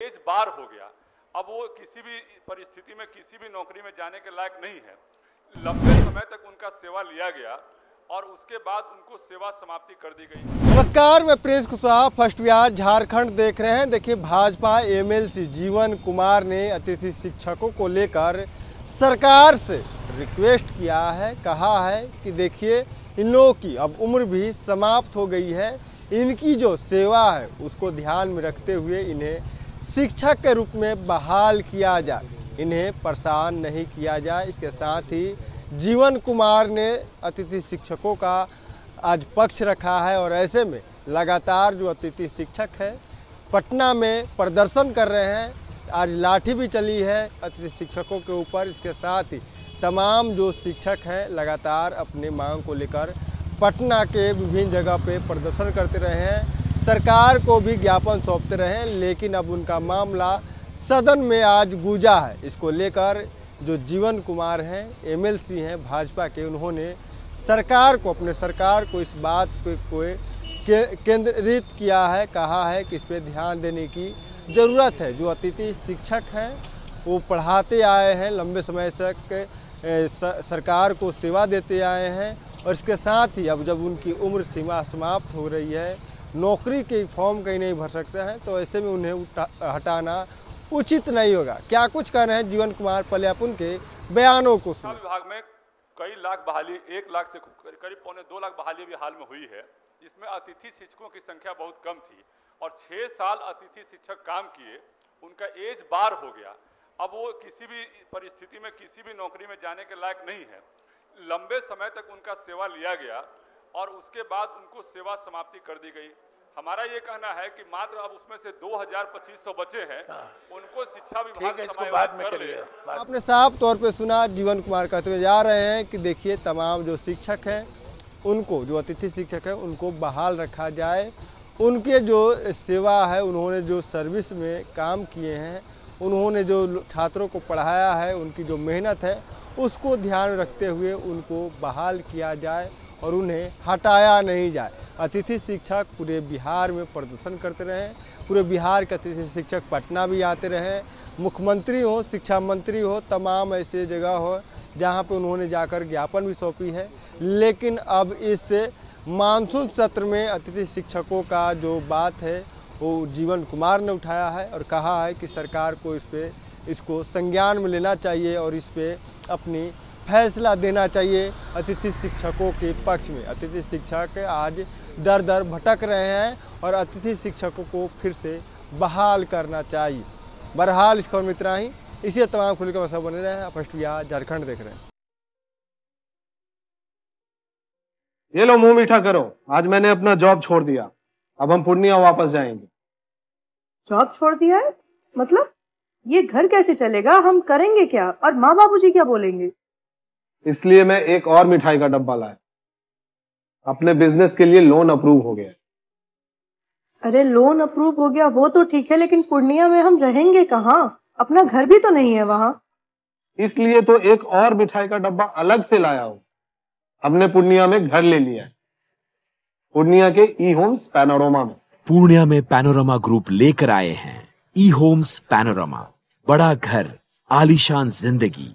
As बार हो गया। अब वो किसी भी परिस्थिति में, किसी भी नौकरी में जाने के लायक नहीं है। लंबे समय तक उनका सेवा लिया गया और उसके बाद उनको सेवा समाप्ति कर दी गई। नमस्कार, मैं प्रिंस कुशवाहा, फ़र्स्ट बिहार झारखंड देख रहे हैं। देखिए, भाजपा एमएलसी जीवन कुमार ने अतिथि शिक्षकों को लेकर सरकार से रिक्वेस्ट किया है, कहा है कि देखिए, इन लोगों की अब उम्र भी समाप्त हो गई है। इनकी जो सेवा है, उसको ध्यान में रखते हुए इन्हें शिक्षक के रूप में बहाल किया जाए, इन्हें परेशान नहीं किया जाए। इसके साथ ही जीवन कुमार ने अतिथि शिक्षकों का आज पक्ष रखा है और ऐसे में लगातार जो अतिथि शिक्षक है, पटना में प्रदर्शन कर रहे हैं। आज लाठी भी चली है अतिथि शिक्षकों के ऊपर। इसके साथ ही तमाम जो शिक्षक हैं, लगातार अपनी मांग को लेकर पटना के विभिन्न जगह पे प्रदर्शन करते रहे हैं। सरकार को भी ज्ञापन सौंपते रहे लेकिन अब उनका मामला सदन में आज गूंजा है। इसको लेकर जो जीवन कुमार हैं एमएलसी हैं भाजपा के उन्होंने सरकार को अपने सरकार को इस बात पे कोई के, केंद्रित किया है कहा है कि इस पर ध्यान देने की ज़रूरत है। जो अतिथि शिक्षक हैं वो पढ़ाते आए हैं लंबे समय तक सरकार को सेवा देते आए हैं और इसके साथ ही अब जब उनकी उम्र सीमा समाप्त हो रही है नौकरी के फॉर्म कहीं नहीं भर सकते हैं तो ऐसे में उन्हें हटाना उचित नहीं होगा। क्या कुछ कह रहे हैं जीवन कुमार पल्यापुन के बयानों को विभाग में कई लाख बहाली, एक लाख से करीब पौने दो लाख बहाली भी हाल में हुई है, जिसमें अतिथि शिक्षकों की संख्या बहुत कम थी और छः साल अतिथि शिक्षक काम किए, उनका एज बार हो गया। अब वो किसी भी परिस्थिति में, किसी भी नौकरी में जाने के लायक नहीं है। लंबे समय तक उनका सेवा लिया गया और उसके बाद उनको सेवा समाप्ति कर दी गई। हमारा ये कहना है कि मात्र अब उसमें से 2500 बचे हैं उनको शिक्षा विभाग बाद में कर ले। आपने साफ़ तौर पे सुना जीवन कुमार कहते हुए जा रहे हैं कि देखिए तमाम जो शिक्षक हैं उनको जो अतिथि शिक्षक हैं उनको बहाल रखा जाए। उनके जो सेवा है उन्होंने जो सर्विस में काम किए हैं उन्होंने जो छात्रों को पढ़ाया है उनकी जो मेहनत है उसको ध्यान रखते हुए उनको बहाल किया जाए। और उन्हें हटाया नहीं जाए। अतिथि शिक्षक पूरे बिहार में प्रदर्शन करते रहे। पूरे बिहार के अतिथि शिक्षक पटना भी आते रहे। मुख्यमंत्री हो, शिक्षा मंत्री हो, तमाम ऐसे जगह हो, जहाँ पे उन्होंने जाकर ज्ञापन भी सौंपी है। लेकिन अब इस मानसून सत्र में अतिथि शिक्षकों का जो बात है, वो जीवन कुमार ने उठाया है और कहा है कि सरकार को इस पर इसको संज्ञान में लेना चाहिए और इस पर अपनी फैसला देना चाहिए अतिथि शिक्षकों के पक्ष में। अतिथि शिक्षक आज दर दर भटक रहे हैं और अतिथि शिक्षकों को फिर से बहाल करना चाहिए। बहरहाल इस खबर में इतना ही इसी तमाम खुल के मसा बने रहे। हैं फ़र्स्ट बिहार झारखंड देख रहे हैं। ये लो मुँह मीठा करो। आज मैंने अपना जॉब छोड़ दिया। अब हम पूर्णिया वापस जाएँगे। जॉब छोड़ दिया है? मतलब? ये घर कैसे चलेगा? हम करेंगे क्या? और माँ बाबू जी क्या बोलेंगे? इसलिए मैं एक और मिठाई का डब्बा लाया। अपने बिज़नेस के लिए लोन अप्रूव हो गया। अरे लोन अप्रूव हो गया वो तो ठीक है लेकिन पूर्णिया में हम रहेंगे कहाँ? अपना घर भी तो नहीं है वहाँ। इसलिए तो एक और मिठाई का डब्बा अलग से लाया हूँ। हमने पूर्णिया में घर ले लिया है। पूर्णिया के ई होम्स पैनोरमा में। पूर्णिया में पैनोरमा ग्रुप लेकर आए हैं। ई होम्स पैनोरमा बड़ा घर आलीशान ज़िंदगी।